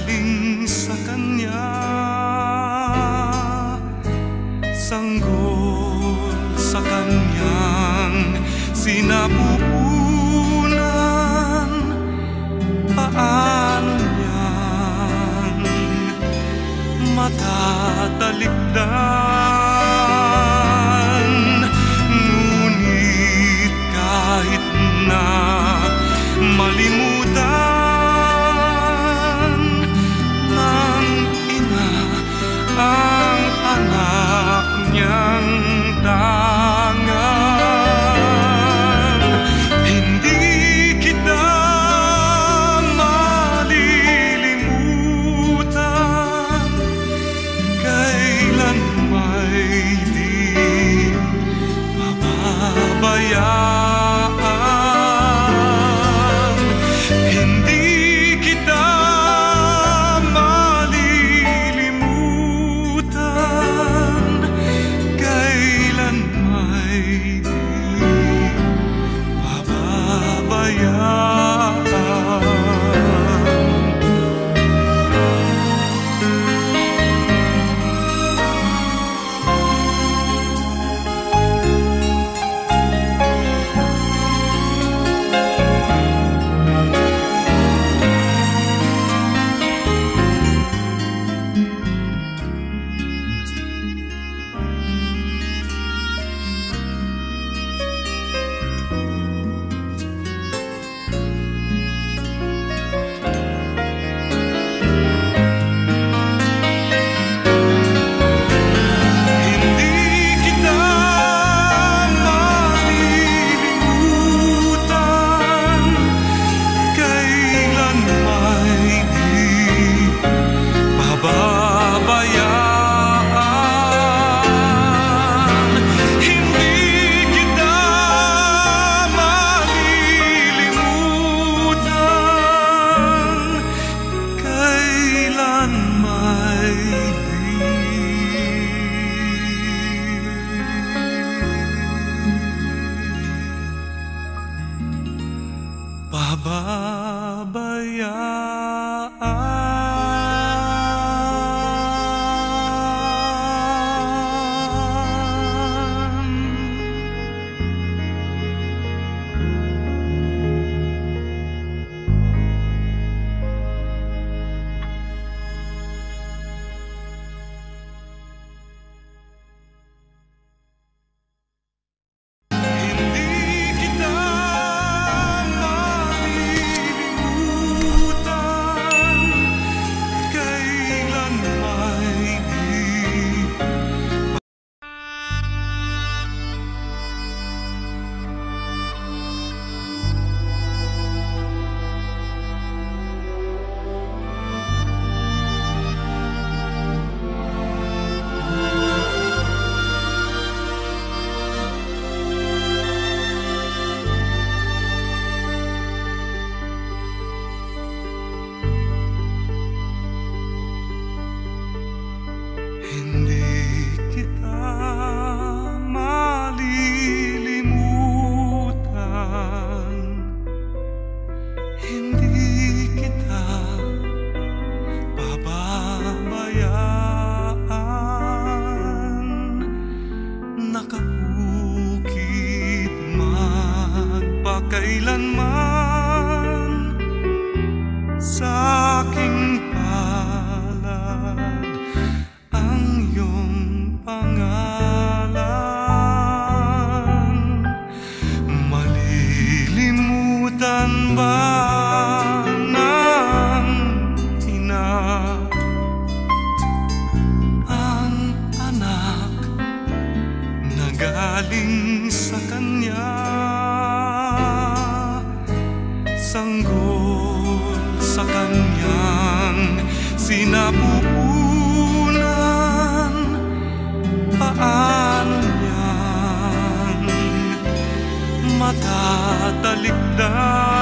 galing sa Kanya. Sanggol sa Kanyang sinapupunan Paano niyang matatalibdan mahalin sa Kanya. Sanggol sa Kanyang sinapupunan Paano niyang matatalibdan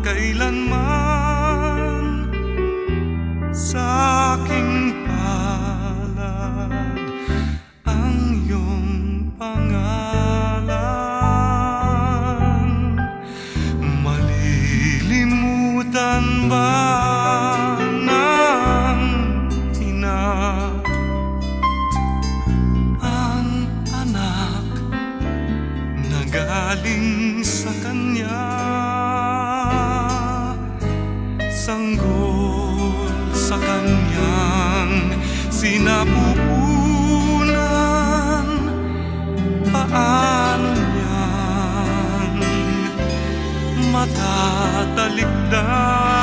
magpakailanman Sa aking palad ang iyong pangalan. Malilimutan ba ng Ang anak na galing sa kanya Sanggol sa kanyang sinapupunan. Paano niyan matatalikdan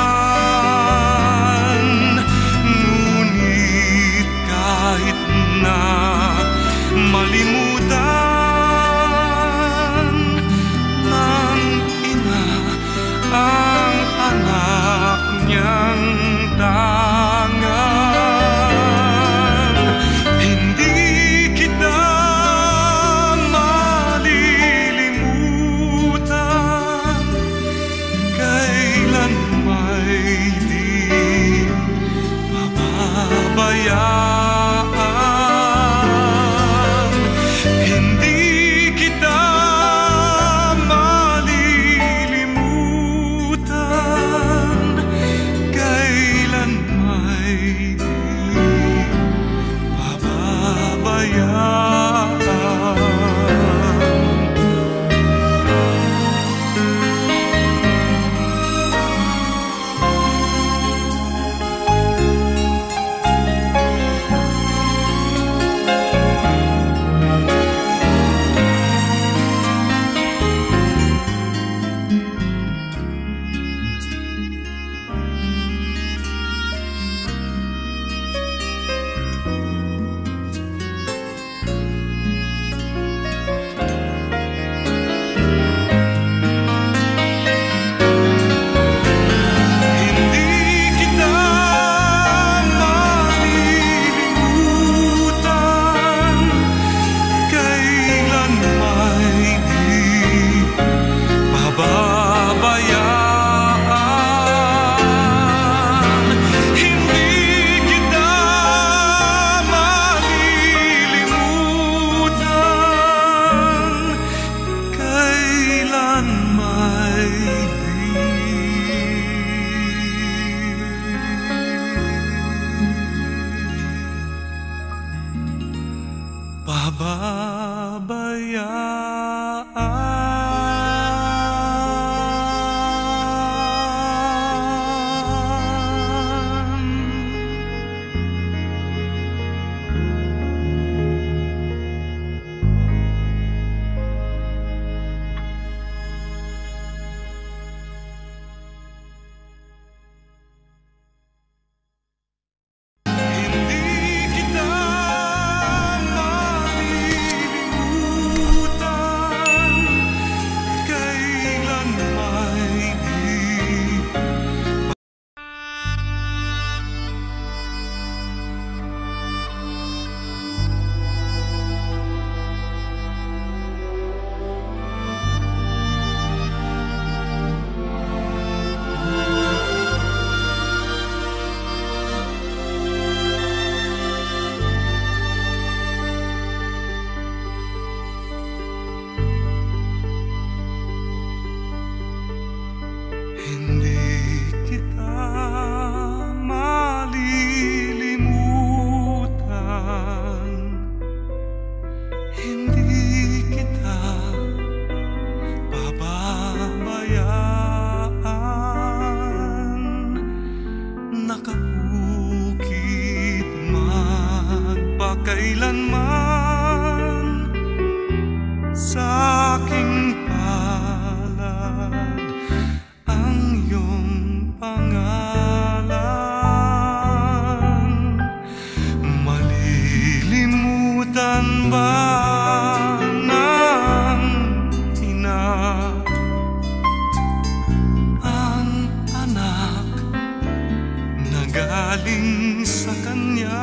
galing sa Kanya.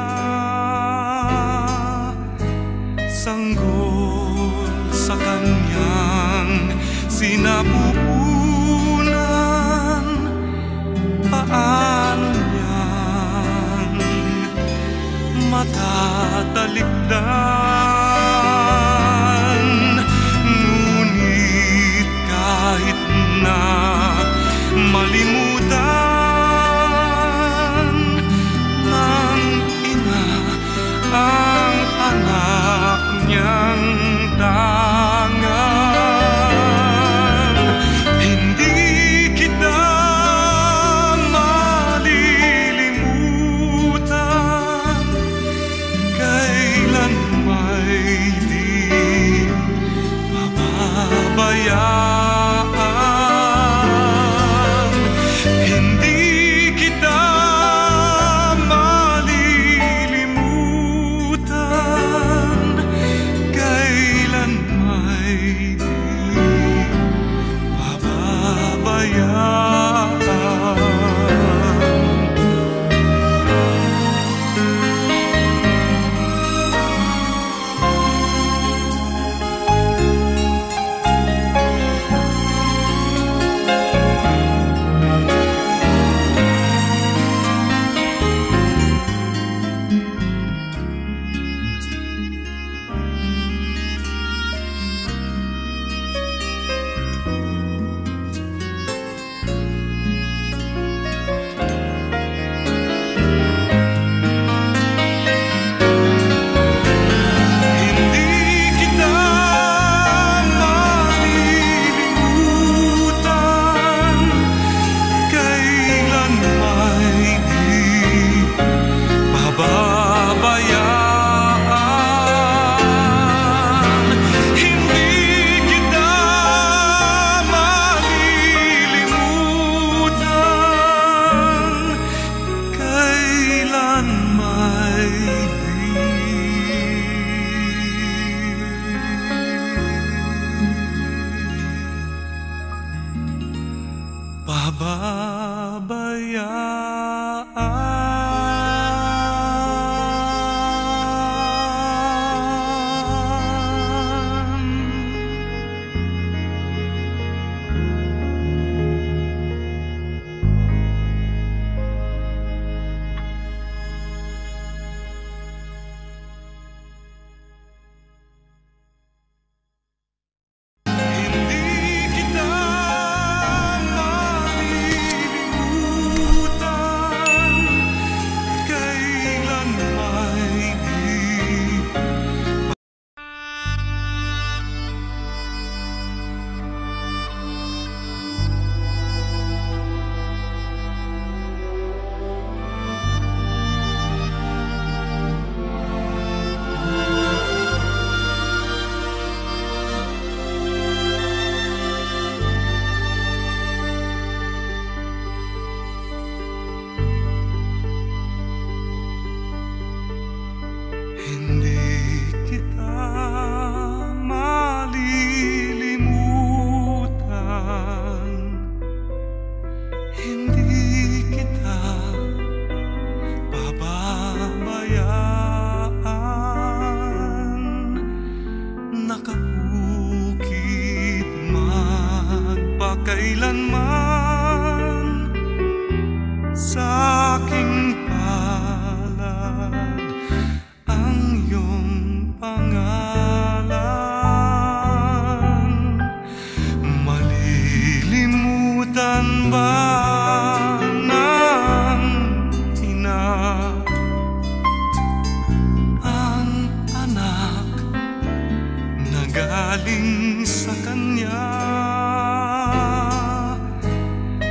Sanggol sa Kanyang sinapupunan Paano niyang matatalikdan Ngunit kahit na malimutan sa Kanya.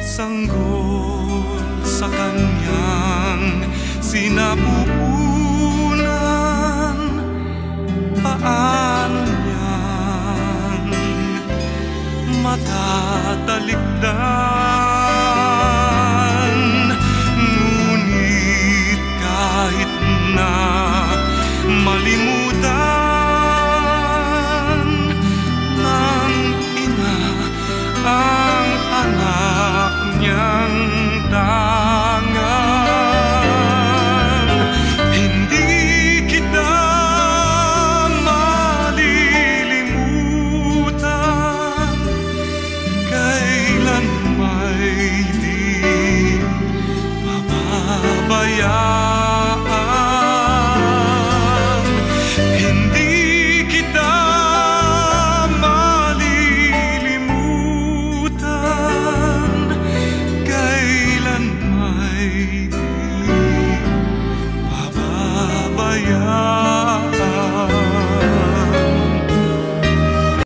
Sanggol sa Kanyang sinapupunan Paano niyang matatalikdan? Ngunit kahit na malimutan